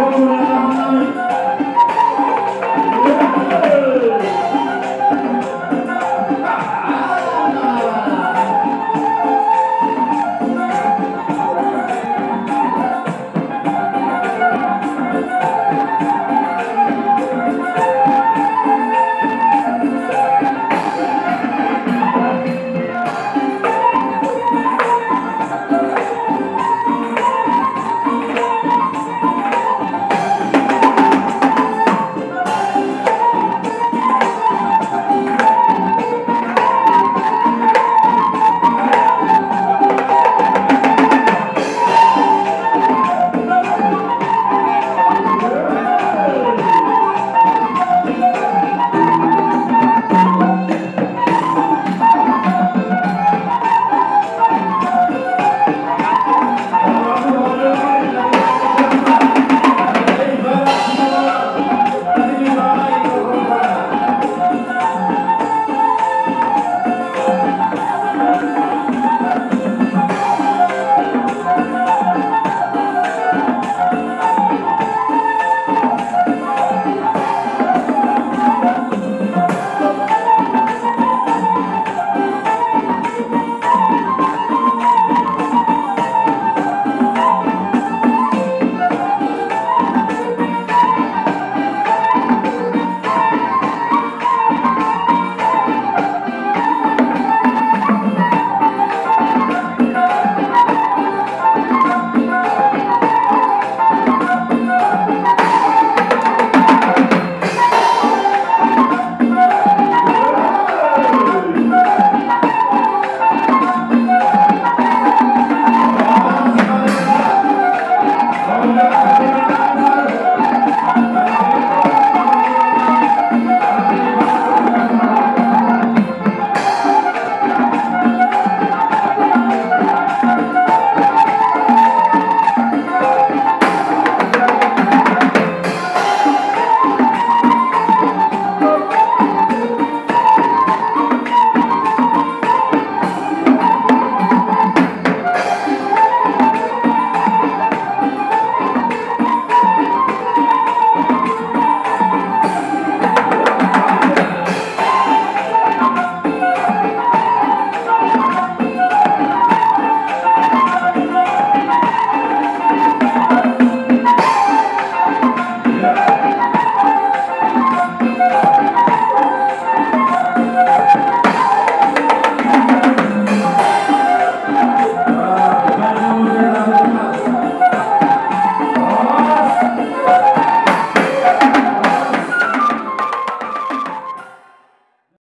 Vamos lá.